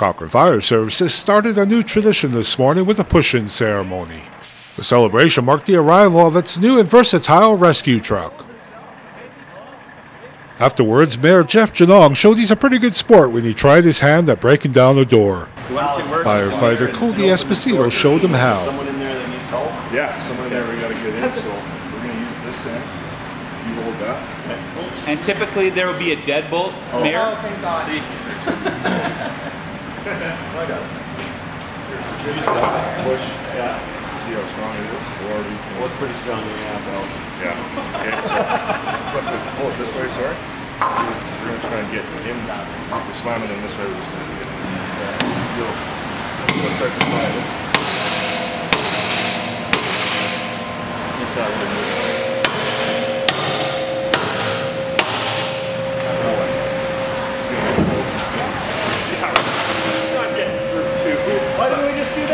Cochrane Fire Services started a new tradition this morning with a push-in ceremony. The celebration marked the arrival of its new and versatile rescue truck. Afterwards, Mayor Jeff Genung showed he's a pretty good sport when he tried his hand at breaking down a door. Firefighter Cody Esposito showed him how. Someone in there that needs help? Yeah, someone in there we gotta get in, so we're gonna use this end. You hold that. And typically there will be a deadbolt, oh. Mayor. Oh, Push, yeah. See how strong it is, or we can. Well, it's pretty strong, yeah, Yeah, okay, so it, pull it this way, sorry. Because we're gonna try and get in, if we slam it in this way, we're just gonna get it. You'll, you'll start to slide it. uh, 吃鸡